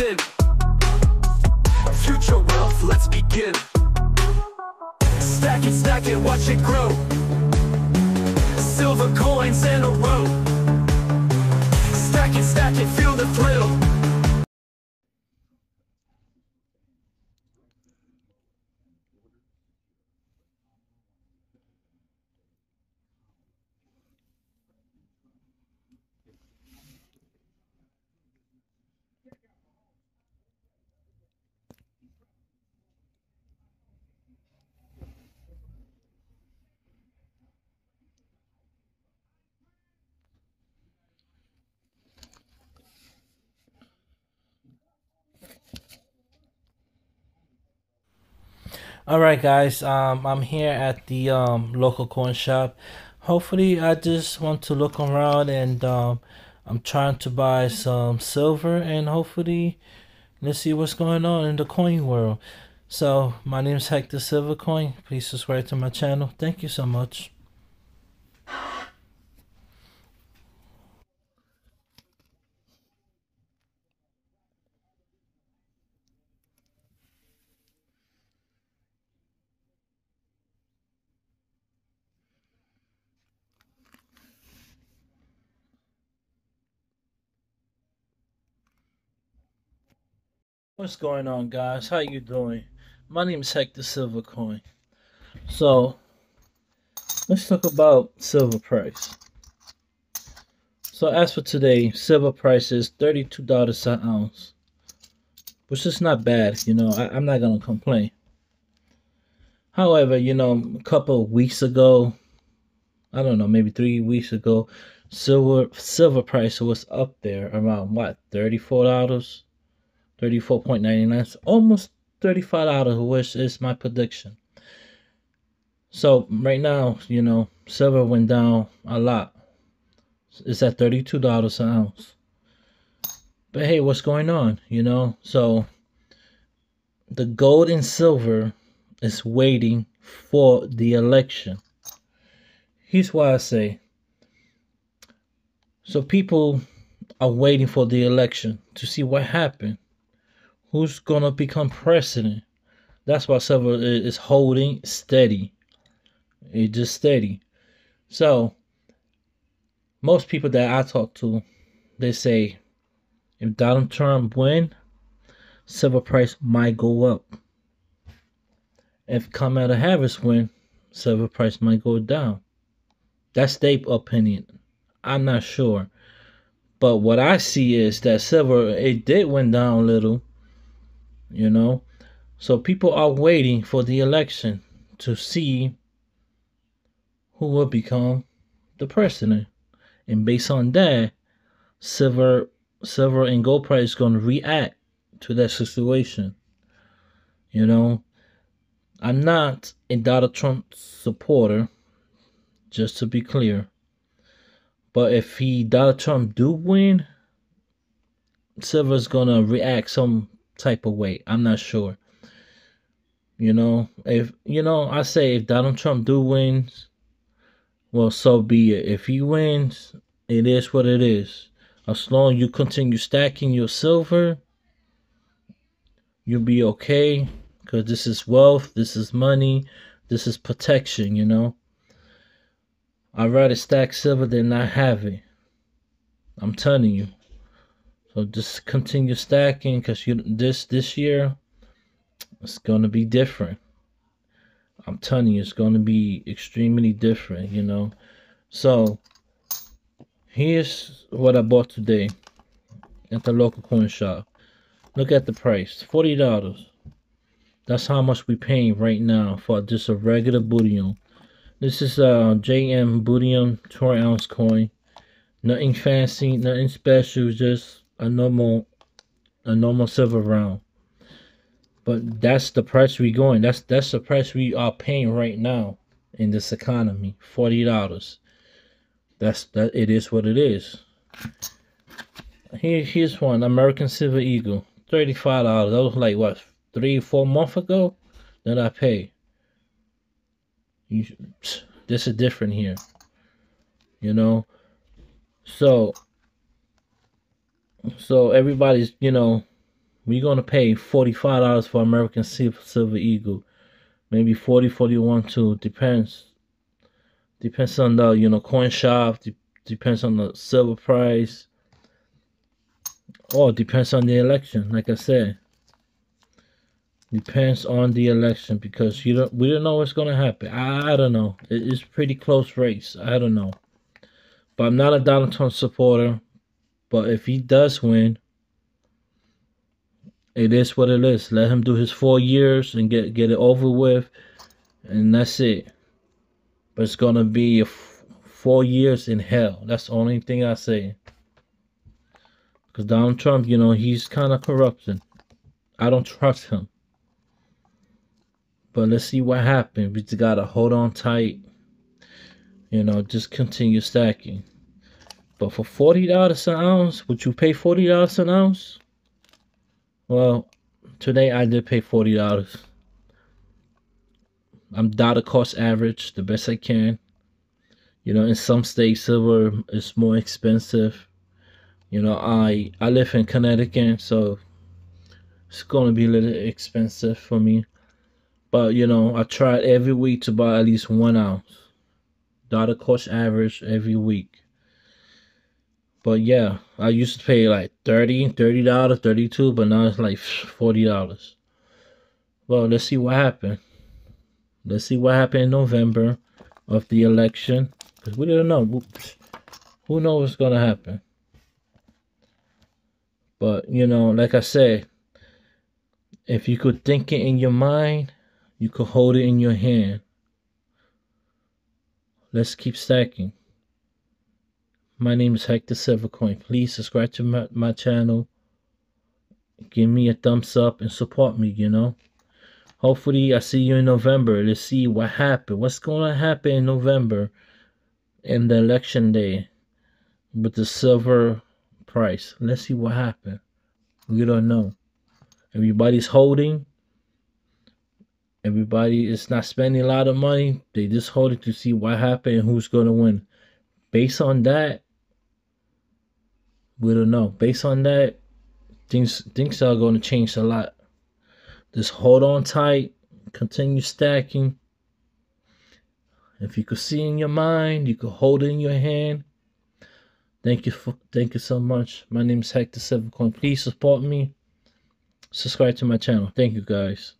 within. Future wealth, let's begin. Stack it, stack it, watch it grow. Silver coins in a row. Stack it, stack it, feel the thrill. All right, guys. Um, I'm here at the um, local coin shop. Hopefully, I just want to look around and um, I'm trying to buy some silver and hopefully, let's see what's going on in the coin world. So, my name is Hector Silvercoin. Please subscribe to my channel. Thank you so much. What's going on, guys? How you doing? My name is Hector Silvercoin. So, let's talk about silver price. So, as for today, silver price is $32 an ounce, which is not bad. You know, I, I'm not gonna complain. However, you know, a couple weeks ago, I don't know, maybe three weeks ago, silver silver price was up there around what thirty-four dollars 34.99 almost $35 which is my prediction. So right now you know silver went down a lot. It's at $32 an ounce. But hey what's going on you know? So the gold and silver is waiting for the election. Here's why i say so people are waiting for the election to see what happened who's gonna become president. That's why Silver is holding steady. It's just steady. So most people that I talk to, they say if Donald Trump win, silver price might go up. If Kamala Harris win, silver price might go down. That's their opinion. I'm not sure. But what I see is that silver it did went down a little you know? So people are waiting for the election to see who will become the president. And based on that silver silver and gold price is going to react to that situation you know? I'm not a donald trump supporter just to be clear. But if he donald trump do win silver's gonna react some type of way. I'm not sure. You know, if you know, I say if Donald Trump do wins, well, so be it. If he wins, it is what it is. As long as you continue stacking your silver, you'll be okay. Because this is wealth, this is money, this is protection, you know. I'd rather stack silver than not have it. I'm telling you. So just continue stacking because you this this year it's gonna be different. I'm telling you, it's gonna be extremely different, you know. So here's what I bought today at the local coin shop. Look at the price, forty dollars. That's how much we paying right now for just a regular bullion. This is uh, a JM bullion 12 ounce coin. Nothing fancy, nothing special, just a normal a normal silver round. But that's the price we going. That's that's the price we are paying right now in this economy. Forty dollars. That's that it is what it is. Here here's one American Silver Eagle. Thirty five dollars. That was like what three, four months ago that I pay. You, this is different here. You know. So so everybody's, you know, we're gonna pay $45 for American Silver Eagle. Maybe 40 41 too. Depends. Depends on the you know coin shop. De- depends on the silver price. Oh, depends on the election. Like I said, depends on the election because you don't. We don't know what's gonna happen. I, I don't know. It, it's pretty close race. I don't know. But I'm not a Donald Trump supporter. But if he does win, it is what it is. Let him do his four years and get get it over with, and that's it. But it's gonna be four years in hell. That's the only thing I say. Because Donald Trump, you know, he's kind of corrupting. I don't trust him. But let's see what happens. We just gotta hold on tight. You know, just continue stacking. But for forty dollars an ounce, would you pay forty dollars an ounce? Well, today I did pay forty dollars. I'm dollar cost average the best I can. You know, in some states silver is more expensive. You know, I I live in Connecticut, so it's gonna be a little expensive for me. But you know, I try every week to buy at least one ounce. Dollar cost average every week. But yeah, I used to pay like 30 $30, 32 but now it's like $40. Well, let's see what happened. Let's see what happened in November of the election. Because we don't know. Who knows what's going to happen? But, you know, like I said, if you could think it in your mind, you could hold it in your hand. Let's keep stacking. My name is Hector Silvercoin. Please subscribe to my, my channel. Give me a thumbs up and support me, you know. Hopefully, I see you in November. Let's see what happened. What's going to happen in November in the election day with the silver price. Let's see what happened. We don't know. Everybody's holding. Everybody is not spending a lot of money. They just holding to see what happened and who's going to win. Based on that, we don't know. Based on that, things things are going to change a lot. Just hold on tight, continue stacking. If you could see in your mind, you could hold it in your hand. Thank you for thank you so much. My name is Hector Silvercoin. Please support me. Subscribe to my channel. Thank you guys.